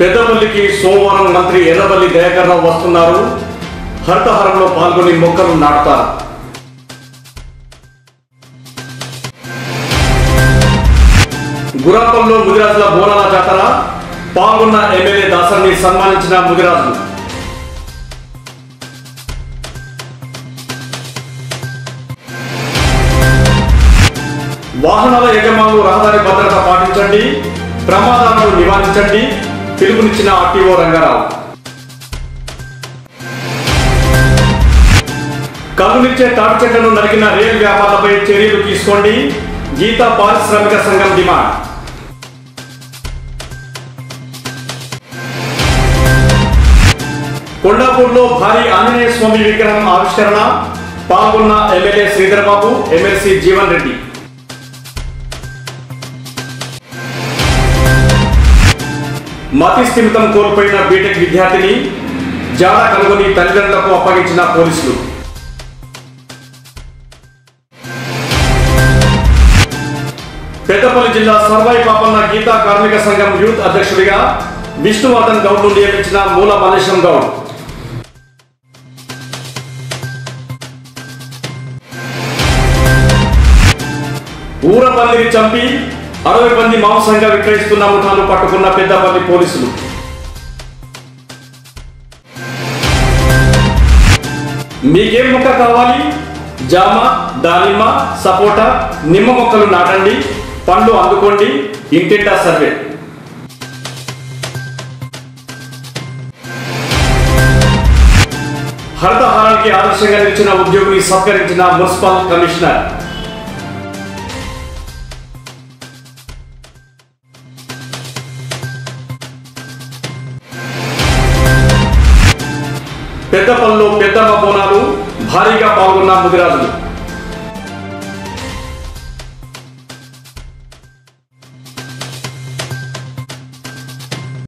పెద్దపల్లికి సోమవారం మంత్రి ఎర్రబల్లి దయాకర్రావు వస్తున్నారు. హరితహారంలో పాల్గొని మొక్కలు నాటుతారు. గురాపంలో ముదిరాజుల బోనాల జాతర పాల్గొన్న ఎమ్మెల్యే దాసరిని సన్మానించిన ముదిరాజులు వాహనాల యజమానులు రహదారి భద్రత పాటించండి ప్రమాదాలను నివారించండి. పిలుపునిచ్చిన ఆర్టీఓ రంగారావు. కళ్ళునిచ్చే తాటి చెట్లను నరికిన రియల్ వ్యాపారులపై చర్యలు తీసుకోండి. గీతా పారిశ్రామిక సంఘం డిమాండ్. కొండాపూర్లో భారీ ఆంజనేయ స్వామి విగ్రహం ఆవిష్కరణ. పాల్గొన్న ఎమ్మెల్యే శ్రీధర్బాబు ఎమ్మెల్సీ జీవన్ రెడ్డి. మతి స్థిమితం కోల్పోయిన బీటెక్ విద్యార్థిని జాడ కనుగొని తల్లిదండ్రులకు అప్పగించిన పోలీసులు. పెద్దపల్లి జిల్లా సర్వాయి పాపన్న గీతా కార్మిక సంఘం యూత్ అధ్యక్షుడిగా విష్ణువర్ధన్ గౌడ్ను నియమించిన మూల మల్లేశం గౌడ్. ఊరపల్లిని చంపి అరవై మంది మాంసంగా విక్రయిస్తున్న ముఠాను పట్టుకున్న పెద్దపల్లి పోలీసులు. మీకేం మొక్క కావాలి? జామ దానిమ్మ సపోటా నిమ్మ మొక్కలు నాటండి పండ్లు అందుకోండి ఇంటింటా సర్వే. హరితహారానికి ఆదర్శంగా నిలిచిన ఉద్యోగిని సత్కరించిన మున్సిపల్ కమిషనర్. పెద్దపల్లిలో పెద్దమ్మ బోనాలు భారీగా పాల్గొన్న ముదిరాజులు.